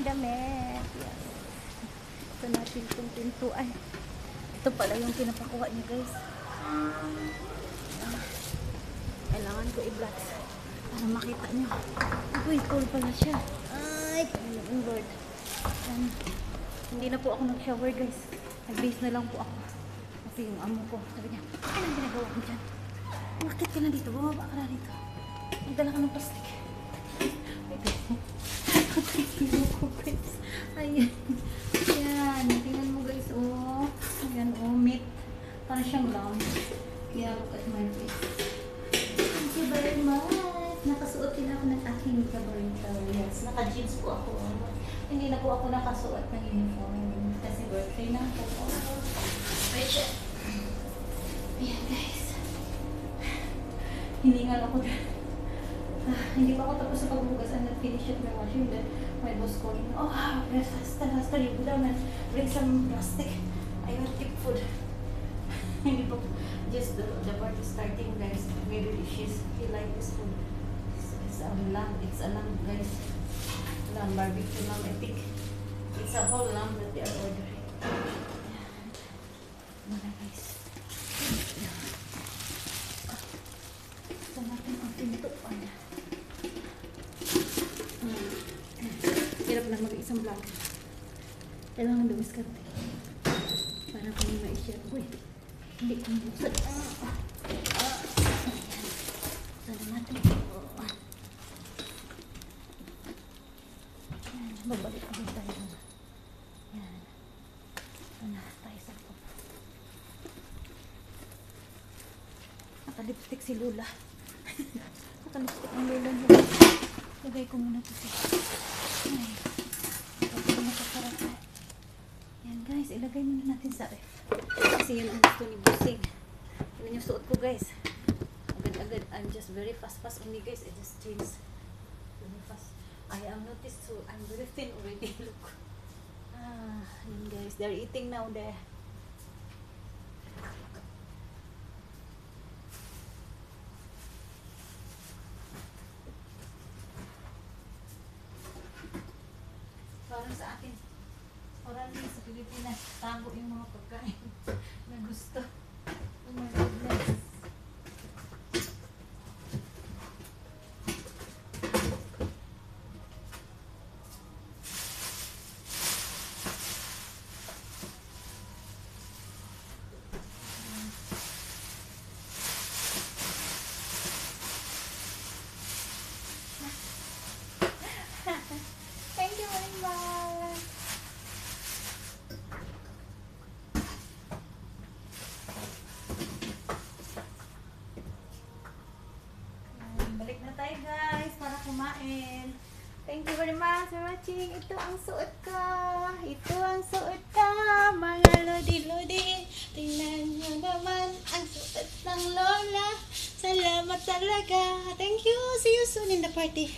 aking damit. Yes. Ito natin itong pintuan. Ito pala yung pinapakuha niya guys. Kailangan ko i-black para makita niyo. Uy, cool pala siya. Ay, Panginoon Lord. Yan. Hindi na po ako nag-shower guys. Nag-base na lang po ako. Kasi yung amo ko, sabi niya, anong ginagawa mo dyan? Bakit ka na dito? Bumaba ka na dito. Magdala ka ng plastic. Ay, guys. Pagkakilo ko guys. Ayan. Yan. Tingnan mo guys. Oh. Ayan. Oh. Parang siyang. Yeah, look at my face. Thank you very much. Nakasuot ako ng aking towel. Yes, naka-jeans po ako. Hindi na ako nakasuot ng uniform. Kasi birthday na po. Wait. Ayan guys. Hiningal ako dyan. Ah, hindi pa ako tapos sa pagbugas and finish it my washing. Then my boss called me, oh, ah, faster, faster, you go down and bring some plastic. I will keep food. Hindi pa just the, the party starting guys. Maybe she's he like this food. It's, it's a lamb. It's a lamb guys. Lamb barbecue lamb. I think it's a whole lamb that they are ordering. Lang mag-isang vlog. Kailangan lumis ka para yung ma-share ko eh. Hindi ko mabuksan. Ah, ah. Ayan. Sana natin. Oh. Ayan. Babalik ko tayo. Ayan. Ito na tayo sa po. Si Lula. Nakalipstick ang Lula niya. Lagay ko muna ito sa... Ay. Ito ko nakasarap na. Yan guys, ilagay muna natin sa ref. Kasi yun ang gusto ni Busing. Yun yung suot ko guys. Agad-agad. I'm just very fast-fast only guys. I just changed. Very fast. I am noticed so I'm very thin already. Look. Ah, yun guys. They're eating now there. Parang sa akin, Din sa Pilipinas, tago yung mga pagkain na gusto. Kumain. Thank you very much for watching. Ito ang suot ko. Ito ang suot ko. Mga lodi-lodi. Tingnan nyo naman ang suot ng lola. Salamat talaga. Thank you. See you soon in the party.